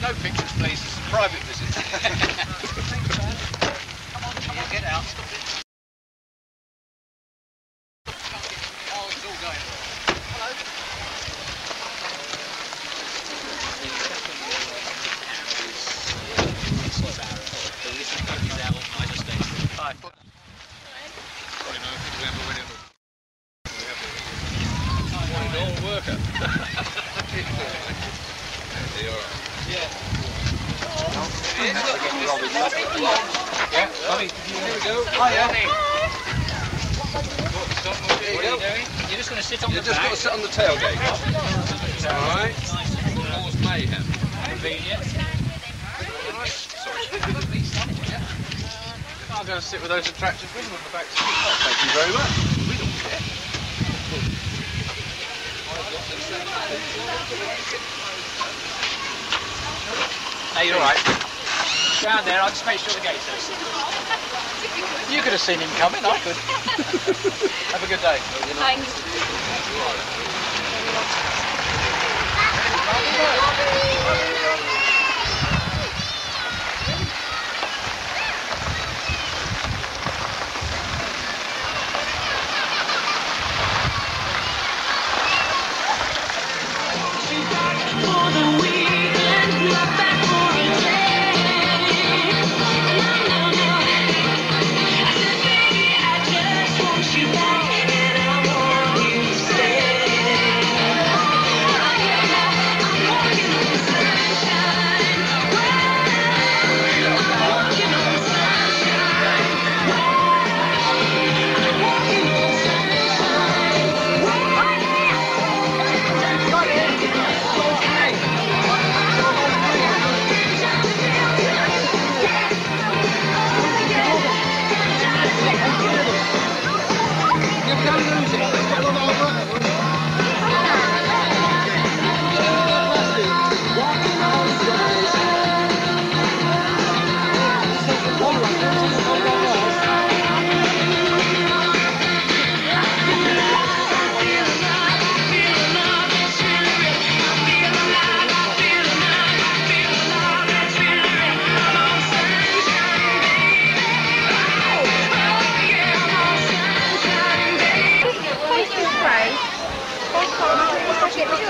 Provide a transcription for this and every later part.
No pictures, please. It's a private visit. Come on, come on, get out. Stop it. Oh, it's all going well. Hello. Hi. You're just going to sit on You the just back. got to sit on the tailgate. All right. Cause mayhem. Convenient. I'm going to sit with those attractive women on the back seat. Thank you very much. We don't care. Hey, you're all right. Down there, I'll just make sure the gate's open. You could have seen him coming, I could. Have a good day. Thanks.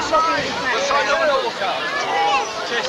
shopping is nice. Yes, I know what I look at. Yes,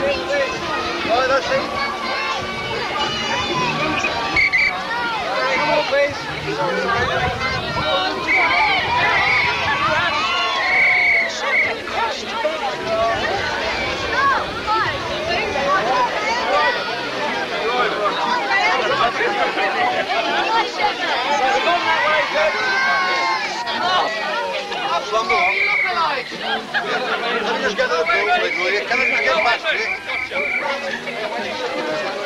Right, that's it. Come on, please. Slumber on. Let me